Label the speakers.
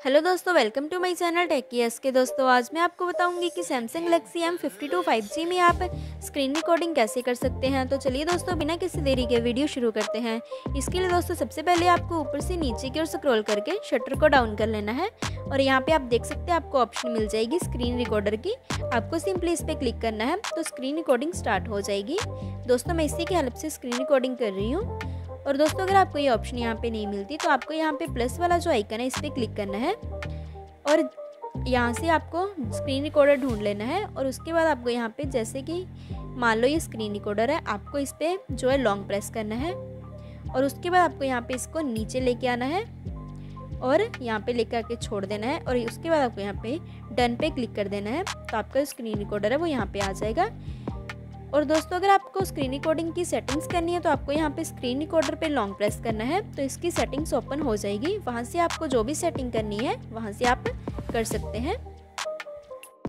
Speaker 1: Hello दोस्तों, welcome to my channel tech के। दोस्तों, आज मैं आपको बताऊँगी कि Samsung Galaxy M fifty two five G में आप स्क्रीन रिकॉर्डिंग कैसे कर सकते हैं। तो चलिए दोस्तों, बिना किसी देरी के वीडियो शुरू करते हैं। इसके लिए दोस्तों, सबसे पहले आपको ऊपर से नीचे की ओर स्क्रॉल करके शटर को डाउन कर लेना है और यहाँ पे आप देख सकते हैं, आपको ऑप्शन मिल जाएगी स्क्रीन रिकॉर्डर की। आपको सिंपली इस पर क्लिक करना है तो स्क्रीन रिकॉर्डिंग स्टार्ट हो जाएगी। दोस्तों, मैं इसी की हेल्प से स्क्रीन रिकॉर्डिंग कर रही हूँ। और दोस्तों, अगर आपको ये ऑप्शन यहाँ पे नहीं मिलती तो आपको यहाँ पे प्लस वाला जो आइकन है, इस पर क्लिक करना है। और यहाँ से आपको स्क्रीन रिकॉर्डर ढूंढ लेना है और उसके बाद आपको यहाँ पे जैसे कि मान लो ये स्क्रीन रिकॉर्डर है, आपको इस पर जो है लॉन्ग प्रेस करना है। और उसके बाद आपको यहाँ पे इसको नीचे लेके आना है और यहाँ पे लेकर आके छोड़ देना है और उसके बाद आपको यहाँ पे डन पे क्लिक कर देना है। तो आपका स्क्रीन रिकॉर्डर है, वो यहाँ पे आ जाएगा। और दोस्तों, अगर आपको स्क्रीन रिकॉर्डिंग की सेटिंग्स करनी है तो आपको यहाँ पे स्क्रीन रिकॉर्डर पे लॉन्ग प्रेस करना है। तो इसकी सेटिंग्स ओपन हो जाएगी। वहाँ से आपको जो भी सेटिंग करनी है, वहाँ से आप कर सकते हैं।